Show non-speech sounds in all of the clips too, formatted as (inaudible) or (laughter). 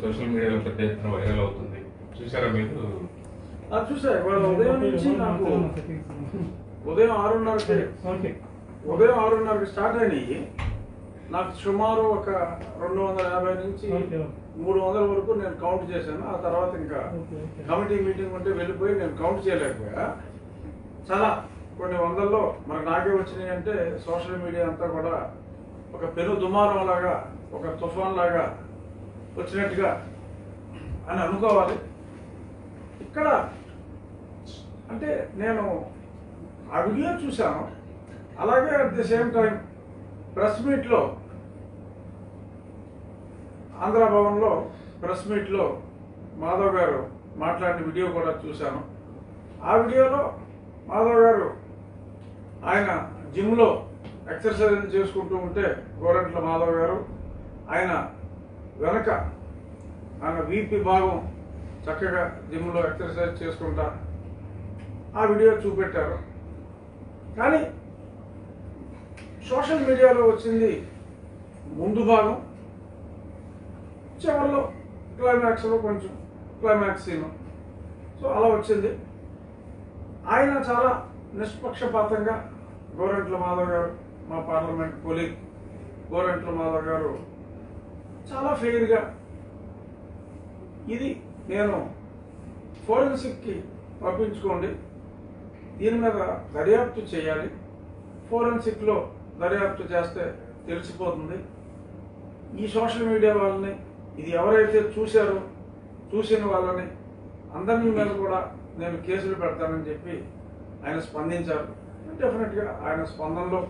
Social మీడియాలో పెద్ద ఎత్తున వైరల్ అవుతుంది. చూసారా మీరు? అది చూసా ఇవాళ ఉదయం నుంచి నాకు ఉదయం ఆరున్నరకి ఉదయం ఆరున్నరకి స్టార్ట్ అయినాయి. నాకు సుమారు ఒక రెండు వందల యాభై నుంచి. మూడు వందల వరకు నేను కౌంట్ చేశాను. ఆ తర్వాత ఇంకా. కమిటీ మీటింగ్ ఉంటే వెళ్ళిపోయి నేను కౌంట్ చేయలేకపోయా. చాలా కొన్ని వందల్లో మరి నాకే వచ్చినాయి అంటే సోషల్ మీడియా అంతా కూడా ఒక పెను దుమారం లాగా ఒక తుఫాన్ లాగా వచ్చినట్టుగా అని అనుకోవాలి. ఇక్కడ అంటే నేను ఆ వీడియో చూశాను. అలాగే at the same time press మీట్లో ఆంధ్ర భవన్లో ప్రెస్ మీట్లో మాధవ్ గారు మాట్లాడిన వీడియో కూడా చూశాను. ఆ వీడియోలో మాధవ్ గారు ఆయన జిమ్లో ఎక్సర్సైజ్ చేసుకుంటూ ఉంటే గోరంట్ల మాధవ్ గారు ఆయన వెనక ఆయన వీపీ భాగం చక్కగా జిమ్లో ఎక్సర్సైజ్ చేసుకుంటా ఆ వీడియో చూపెట్టారు. కానీ సోషల్ మీడియాలో వచ్చింది ముందు భాగం చివరిలో క్లైమాక్స్లో కొంచెం క్లైమాక్స్ సీన్. సో అలా వచ్చింది. ఆయన చాలా నిష్పక్షపాతంగా గోరంట్ల మాధవ్ గారు మా పార్లమెంట్ కొలీగ్ గోరంట్ల మాధవ్ గారు చాలా ఫెయిర్గా ఇది నేను ఫోరెన్సిక్కి పంపించుకోండి. దీని మీద దర్యాప్తు చేయాలి. ఫోరెన్సిక్లో దర్యాప్తు చేస్తే తెలిసిపోతుంది. ఈ సోషల్ మీడియా వాళ్ళని ఇది ఎవరైతే చూశారో చూసిన వాళ్ళని అందరి మీద కూడా నేను కేసులు పెడతానని చెప్పి ఆయన స్పందించారు. డెఫినెట్గా ఆయన స్పందనలో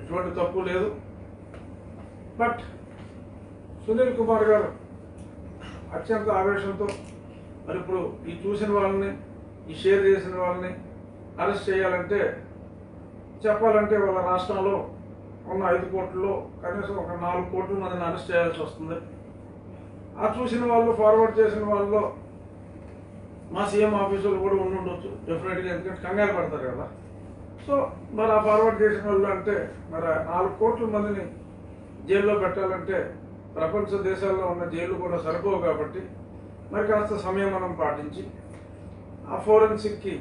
ఎటువంటి తప్పు లేదు. బట్ సునీల్ కుమార్ గారు అత్యంత ఆవేశంతో మరి ఇప్పుడు ఈ చూసిన వాళ్ళని ఈ షేర్ చేసిన వాళ్ళని అరెస్ట్ చేయాలంటే చెప్పాలంటే వాళ్ళ రాష్ట్రంలో ఉన్న ఐదు కోట్లలో కనీసం ఒక నాలుగు కోట్ల మందిని అరెస్ట్ చేయాల్సి వస్తుంది. ఆ చూసిన వాళ్ళు ఫార్వర్డ్ చేసిన వాళ్ళలో మా సీఎం ఆఫీసులు కూడా ఉండి ఉండొచ్చు డెఫినెట్గా ఎందుకంటే కంగారు పడతారు కదా. సో మరి ఆ ఫార్వర్డ్ చేసిన వాళ్ళు అంటే మరి నాలుగు కోట్ల మందిని జైల్లో పెట్టాలంటే ప్రపంచ దేశాల్లో ఉన్న జైలు కూడా సరిపోవు కాబట్టి మరి కాస్త మనం పాటించి ఆ ఫోరెన్సిక్కి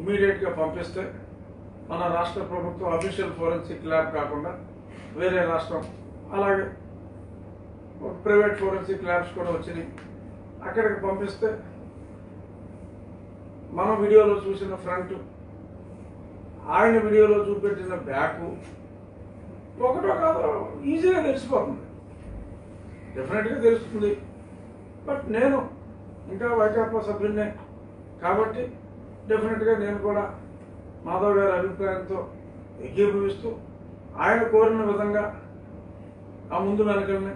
ఇమీడియట్గా పంపిస్తే మన రాష్ట్ర ప్రభుత్వం అఫీషియల్ ఫోరెన్సిక్ ల్యాబ్ కాకుండా వేరే రాష్ట్రం అలాగే ప్రైవేట్ ఫోరెన్సిక్ ల్యాబ్స్ కూడా వచ్చినాయి. అక్కడికి పంపిస్తే మన వీడియోలో చూసిన ఫ్రంట్ ఆయన వీడియోలో చూపెట్టిన బ్యాక్ ఒకటో కాదు ఈజీగా తెలిసిపోతుంది. డెఫినెట్గా తెలుస్తుంది. బట్ నేను ఇంకా వైకాపా సభ్యున్నే కాబట్టి డెఫినెట్గా నేను కూడా మాధవ్ గారి అభిప్రాయంతో ఏకీభవిస్తూ ఆయన కోరిన విధంగా ఆ ముందు వెనకల్ని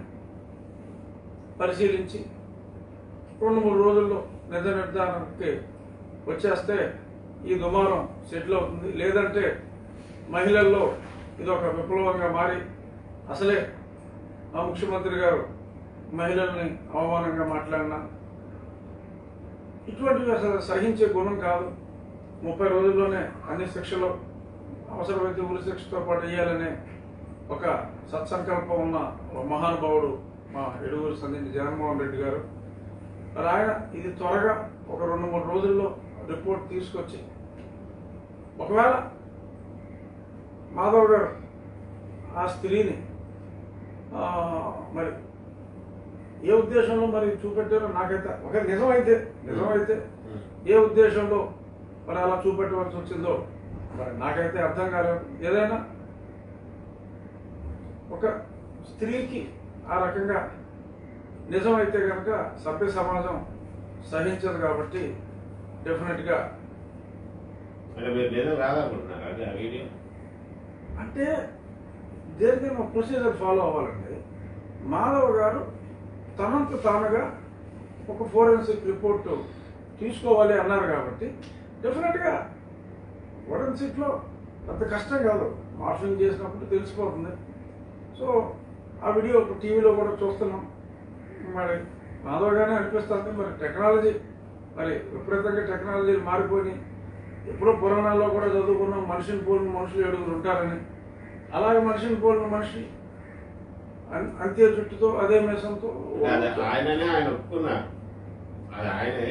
పరిశీలించి రెండు మూడు రోజుల్లో నిజ నిర్ధారణకి వచ్చేస్తే ఈ దుమారం సెటిల్ అవుతుంది. లేదంటే మహిళల్లో ఇది ఒక విప్లవంగా మారి అసలే మా ముఖ్యమంత్రి గారు మహిళల్ని అవమానంగా మాట్లాడినా ఇటువంటివి అసలు సహించే గుణం కాదు. ముప్పై రోజుల్లోనే అన్ని శిక్షలు అవసరమైతే ఉరి శిక్షతో పాటు వేయాలనే ఒక సత్సంకల్పం ఉన్న ఒక మహానుభావుడు మా ఎడుగురు సంధించి జగన్మోహన్ రెడ్డి గారు. మరి ఆయన ఇది త్వరగా ఒక రెండు మూడు రోజుల్లో రిపోర్ట్ తీసుకొచ్చి ఒకవేళ మాధవ్ గారు ఆ స్త్రీని మరి ఏ ఉద్దేశంలో మరి చూపెట్టారో నాకైతే ఒక నిజమైతే నిజమైతే ఏ ఉద్దేశంలో మరి అలా చూపెట్టవలసి వచ్చిందో మరి నాకైతే అర్థం కాలేదు. ఏదైనా ఒక స్త్రీకి ఆ రకంగా నిజమైతే కనుక సభ్య సమాజం సహించదు కాబట్టి డెఫినెట్గా అంటే దేనికైనా ప్రొసీజర్ ఫాలో అవ్వాలండి. మాధవ్ గారు తనంత తానుగా ఒక ఫోరెన్సిక్ రిపోర్ట్ తీసుకోవాలి అన్నారు కాబట్టి డెఫినెట్గా ఫోరెన్సిక్లో అంత కష్టం కాదు. మార్ఫింగ్ చేసినప్పుడు తెలిసిపోతుంది. సో ఆ వీడియో టీవీలో కూడా చూస్తున్నాం. మరి మాధవగానే అనిపిస్తుంది మరి టెక్నాలజీ మరి విపరీతంగా టెక్నాలజీలు మారిపోయి ఎప్పుడో పురాణాల్లో కూడా చదువుకున్నాం మనిషిని పోలిన మనుషులు ఏడుగురు ఉంటారని. అలాగే మనిషిని పోలిన మనిషి అంతే జుట్టుతో అదే అదే ఆయననే ఆయన ఒప్పుకున్నారు. అది ఆయనే.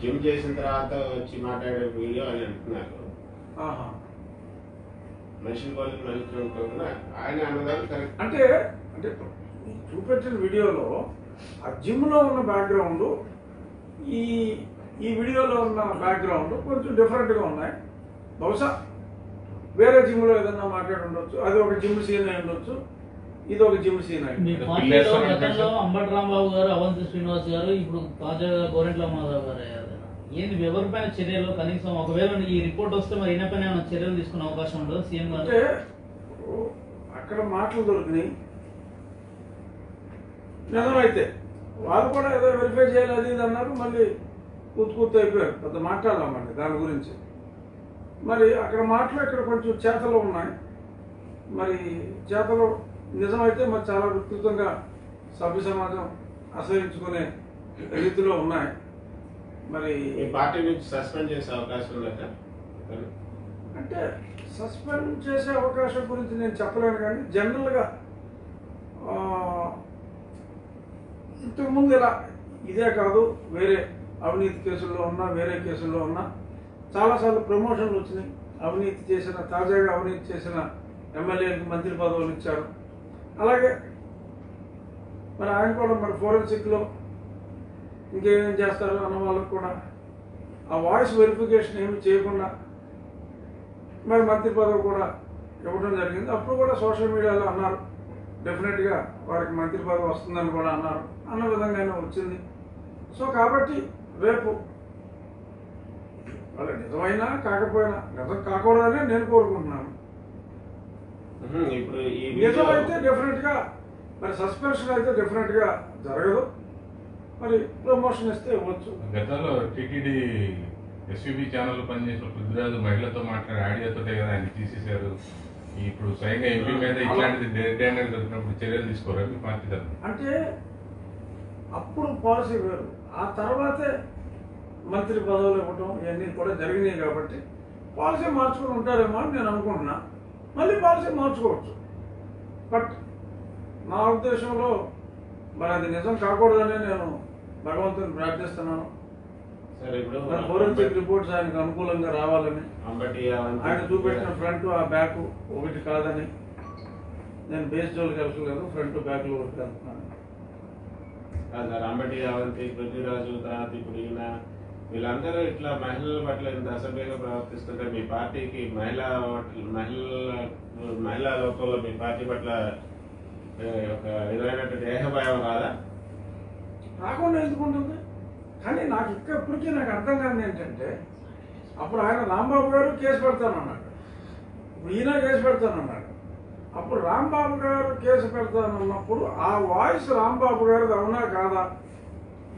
జిమ్ చేసిన తర్వాత వచ్చి మాట్లాడే వీడియో అని అంటున్నారు. మనిషిని మనిషిని అనుకోకుండా ఆయన అన్నదాన్ని కరెక్ట్. అంటే అంటే ఈ చూపెట్టిన వీడియోలో ఆ జిమ్లో ఉన్న బ్యాక్గ్రౌండ్ ఈ ఈ వీడియోలో ఉన్న బ్యాక్గ్రౌండ్ కొంచెం డిఫరెంట్గా ఉన్నాయి. బహుశా వేరే జిమ్లో ఏదన్నా మాట్లాడి ఉండొచ్చు అది ఒక జిమ్ సీన్ అయి ఉండొచ్చు. ఇది ఒక జిమ్ సీన్ మీ పార్టీలో గతంలో అంబటి రాంబాబు గారు అవంతి శ్రీనివాస్ గారు ఇప్పుడు తాజాగా గోరెంట్ల మాధవ్ గారు అయ్యారు. ఏంది ఎవరిపైన చర్యలు? కనీసం ఒకవేళ ఈ రిపోర్ట్ వస్తే మరి ఈయనపైన ఏమైనా చర్యలు తీసుకునే అవకాశం ఉండదు సీఎం గారు? అక్కడ మాటలు దొరికినాయి. నిజమైతే వాళ్ళు కూడా ఏదో వెరిఫై చేయాలి అది ఇది అన్నారు. మళ్ళీ కూతు కూతు అయిపోయారు. పెద్ద మాట్లాడలేమండి దాని గురించి. మరి అక్కడ మాటలు ఇక్కడ కొంచెం చేతలు ఉన్నాయి. మరి చేతలు నిజమైతే మరి చాలా విస్తృతంగా సభ్య సమాజం అసహించుకునే రీతిలో ఉన్నాయి. మరి మీ పార్టీ నుంచి సస్పెండ్ చేసే అవకాశం ఉందా అంటే సస్పెండ్ చేసే అవకాశం గురించి నేను చెప్పలేను కానీ జనరల్గా ఇంతకుముందు ఇలా ఇదే కాదు వేరే అవినీతి కేసుల్లో ఉన్నా వేరే కేసుల్లో ఉన్నా చాలాసార్లు ప్రమోషన్లు వచ్చినాయి. అవినీతి చేసిన తాజాగా అవినీతి చేసిన ఎమ్మెల్యేలకు మంత్రి పదవులు ఇచ్చారు. అలాగే మరి ఆయన కూడా మరి ఫోరెన్సిక్లో ఇంకేమేం చేస్తారు అన్న వాళ్ళకు కూడా ఆ వాయిస్ వెరిఫికేషన్ ఏమి చేయకుండా మరి మంత్రి పదవి కూడా ఇవ్వడం జరిగింది. అప్పుడు కూడా సోషల్ మీడియాలో అన్నారు. డెఫినెట్గా వారికి మంత్రి పదవి వస్తుందని కూడా అన్నారు. అన్న విధంగానే వచ్చింది. సో కాబట్టి రేపు వాళ్ళు నిజమైనా కాకపోయినా నిజం కాకూడదని నేను కోరుకుంటున్నాను. ఇప్పుడు ఈ నిజం అయితే డెఫినెట్గా మరి సస్పెన్షన్ అయితే డెఫినెట్గా జరగదు. మరి ప్రమోషన్ ఇస్తే ఇవ్వచ్చు. గతంలో టీటీడీ ఎస్యూబీ ఛానల్ పనిచేసిన పృథ్వీరాజు మహిళతో మాట్లాడే ఆడియోతోటే కదా ఆయన తీసేశారు. ఇప్పుడు స్వయంగా ఎంపీ మీద ఇట్లాంటిది డేటా దొరికినప్పుడు చర్యలు తీసుకోరా మీ పార్టీ తరఫున? అంటే అప్పుడు పాలసీ వేరు. ఆ తర్వాతే మంత్రి పదవులు ఇవ్వటం ఇవన్నీ కూడా జరిగినాయి కాబట్టి పాలసీ మార్చుకుని ఉంటారేమో అని నేను అనుకుంటున్నా. మళ్ళీ పాలసీ మార్చుకోవచ్చు. బట్ నా ఉద్దేశంలో మరి అది నిజం కాకూడదనే నేను భగవంతుని ప్రార్థిస్తున్నాను. సరే ఇప్పుడు మరి ఫోరెన్సిక్ రిపోర్ట్స్ ఆయనకు అనుకూలంగా రావాలని ఆయన చూపెట్టిన ఫ్రంట్ ఆ బ్యాక్ ఒకటి కాదని నేను బేస్ జోలికి వెళ్ళలేదు ఫ్రంట్ బ్యాక్లో ఒకటి వెళ్తున్నాను. కాదు సార్ అంబటి అవంతి పృథ్వీరాజు తర్వాత ఇప్పుడు ఈయన వీళ్ళందరూ ఇట్లా మహిళల పట్ల ఇంత అసభ్యంగా ప్రవర్తిస్తుంటే మీ పార్టీకి మహిళా మహిళల మహిళా లోకంలో మీ పార్టీ పట్ల ఒక విధమైనటువంటి దేహభావం కాదా? రాకుండా ఎందుకుంటుంది కానీ నాకు ఇంకా ఇప్పటికీ నాకు అర్థం కాదు ఏంటంటే అప్పుడు ఆయన రాంబాబు గారు కేసు పెడతానన్నాడు. ఇప్పుడు ఈయన కేసు పెడతానన్నాడు. అప్పుడు రాంబాబు గారు కేసు పెడతానన్నప్పుడు ఆ వాయిస్ రాంబాబు గారిది అవునా కాదా?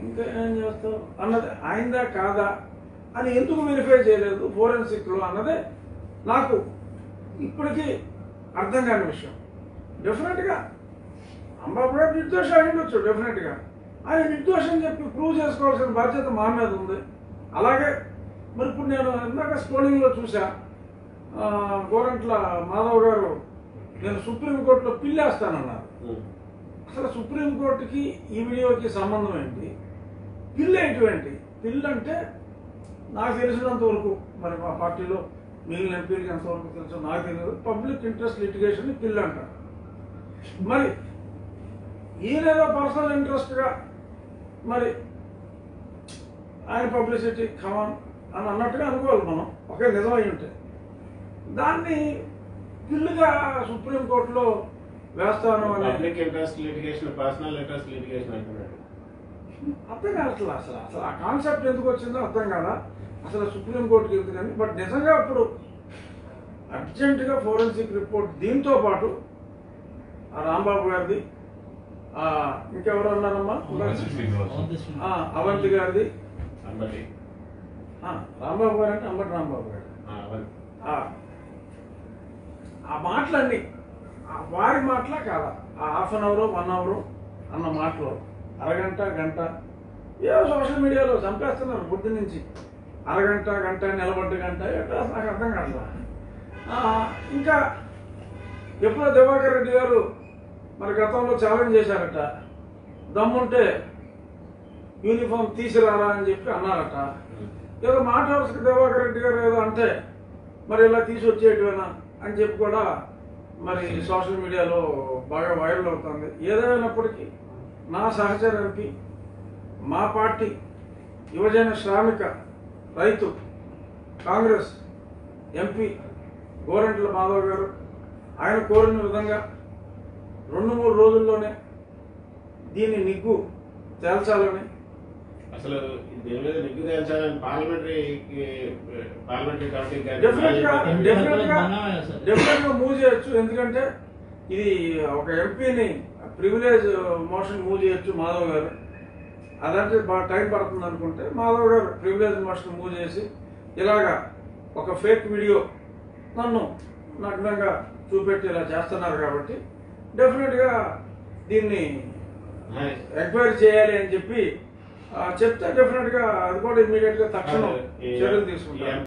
ఇంకా ఏం చేస్తావు అన్నది ఆయనదా కాదా అని ఎందుకు వెరిఫై చేయలేదు? ఫోరెన్సిక్లో అన్నదే నాకు ఇప్పటికీ అర్థం కాని విషయం. డెఫినెట్గా అంబాబు గారు నిర్దోషం అయి ఉండొచ్చు డెఫినెట్గా ఆయన నిర్దోషం చెప్పి ప్రూవ్ చేసుకోవాల్సిన బాధ్యత మా మీద ఉంది. అలాగే మరి ఇప్పుడు నేను ఇందాక స్క్రోలింగ్లో చూసా గోరంట్ల మాధవ్ గారు నేను సుప్రీంకోర్టులో పిల్లేస్తానన్నారు. అసలు సుప్రీంకోర్టుకి ఈ వీడియోకి సంబంధం ఏంటి? పిల్ ఏంటి పిల్ అంటే నాకు తెలిసినంత వరకు మరి మా పార్టీలో మిగిలిన ఎంపీలకి ఎంతవరకు తెలుసో నాకు తెలియదు. పబ్లిక్ ఇంట్రెస్ట్ లిటిగేషన్ పిల్ అంటారు. మరి ఈయనేదో పర్సనల్ ఇంట్రెస్ట్గా మరి ఆయన పబ్లిసిటీ కమాన్ అని అన్నట్టుగా అనుకోవాలి మనం. ఒకే నిజమై ఉంటే. దాన్ని పిల్లుగా సుప్రీంకోర్టులో వేస్తాను public interest litigation personal interest litigation అంటున్నాడు. అర్థం కావట్లేదు అసలు. అసలు ఆ కాన్సెప్ట్ ఎందుకు వచ్చిందో అర్థం కాదా అసలు సుప్రీంకోర్టుకి ఎందుకని బట్ నిజంగా అప్పుడు అర్జెంటుగా ఫోరెన్సిక్ రిపోర్ట్ దీంతో పాటు ఆ రాంబాబు గారిది ఆ, ఇంకెవరు అన్నారమ్మా అవంతి గారిది. రాంబాబు గారు అంటే అంబటి రాంబాబు గారు. ఆ, అవంతి. ఆ ఆ మాటలన్నీ ఆ వారి మాటలా కాదా ఆ half an hour one hour అన్న మాటలు. అరగంట గంట. ఏదో సోషల్ మీడియాలో చంపేస్తున్నారు బుద్ధి నుంచి. అరగంట గంట నిలబడ్డ గంట ఎట్లా నాకు అర్థం ఆ, ఇంకా ఎప్పుడో దివాకర్ రెడ్డి గారు మరి గతంలో ఛాలెంజ్ చేశారట. దమ్ముంటే యూనిఫామ్ తీసిరారా అని చెప్పి అన్నారట. ఏదో మాట్లాడుతున్న దివాకర్ రెడ్డి గారు ఏదో అంటే మరి ఇలా తీసి వచ్చేటివేనా అని చెప్పి కూడా మరి (laughs) సోషల్ మీడియాలో బాగా వైరల్ అవుతుంది. ఏదైనప్పటికీ నా సహచర ఎంపీ మా పార్టీ యువజన శ్రామిక రైతు కాంగ్రెస్ ఎంపీ గోరంట్ల మాధవ్ గారు ఆయన కోరిన విధంగా రెండు మూడు రోజుల్లోనే దీన్ని నిగ్గు తేల్చాలని. అసలు దీని మీద నిగ్గు తేల్చాలని పార్లమెంటరీ పార్లమెంటరీ కమిటీ డెఫినెట్గా మూవ్ చేయొచ్చు. ఎందుకంటే ఇది ఒక ఎంపీని ప్రివిలేజ్ మోషన్ మూవ్ చేయొచ్చు మాధవ్ గారు. అదంటే బాగా టైం పడుతుంది అనుకుంటే మాధవ్ గారు ప్రివిలేజ్ మోషన్ మూవ్ చేసి ఇలాగా ఒక ఫేక్ వీడియో నన్ను నగ్నంగా చూపెట్టి ఇలా చేస్తున్నారు కాబట్టి డెఫినెట్గా దీన్ని ఎంక్వైరీ చేయాలి అని చెప్పి చెప్తే డెఫినెట్గా అది కూడా ఇమీడియట్గా తక్షణం చర్యలు తీసుకుంటారు.